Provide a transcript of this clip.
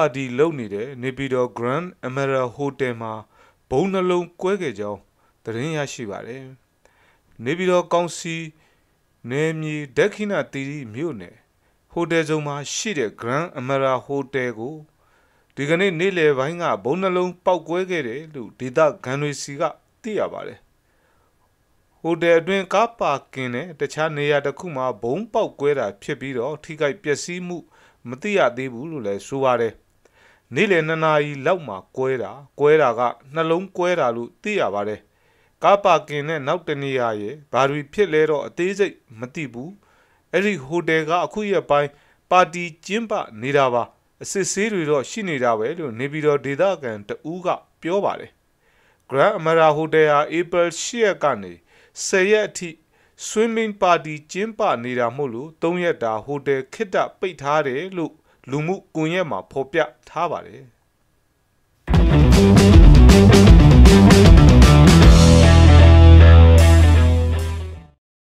ပါတီလုပ်နေတဲ့နေပြည်တော် Grand Emerald Hotel မှာဘုံနှလုံးကွဲခဲ့ကြောင်းသတင်းရရှိပါတယ်။နေပြည်တော်ကောင်စီနယ်မြေဒက္ခိဏတီရီမြို့နယ်ဟိုတယ်ဆောင်မှာရှိတဲ့ Grand Emerald Hotel ကိုဒီကနေ့နေ့လယ်ပိုင်းကဘုံနှလုံးပောက်ကွဲခဲ့တယ်လို့ဒေသခံတွေစီကသိရပါတယ်။ဟိုတယ်အတွင်းကားပါကင်နဲ့တခြားနေရာတစ်ခုမှာဘုံပေါက်ကွဲတာဖြစ်ပြီးတော့ထိခိုက်ပျက်စီးမှုမသိရသေးဘူးလို့လည်းဆိုပါတယ်။ နေ့လယ်2နာရီလောက်မှာကွဲတာကွဲတာကနှလုံးကွဲတာလို့သိရပါတယ်။ကားပါကင်နဲ့နောက်တနေရာရဲ့ဘာတွေဖြစ်လဲတော့အသေးစိတ်မသိဘူး။အဲ့ဒီဟိုတယ်ကအခုရက်ပိုင်းပါတီကျင်းပနေတာပါအစစ်ဆေးတွေတော့ရှိနေတာပဲလို့နေပြည်တော်ဒေသခံတဦးကပြောပါတယ် Grand Amara Hotel ဟာ April 10ရက်ကနေ10ရက်အထိ swimming party ကျင်းပနေတာမို့လို့3ရက်တာဟိုတယ်ခစ်တပိတ်ထားတယ်လို့ လူမှုကွန်ရက်မှာဖော်ပြထားပါတယ်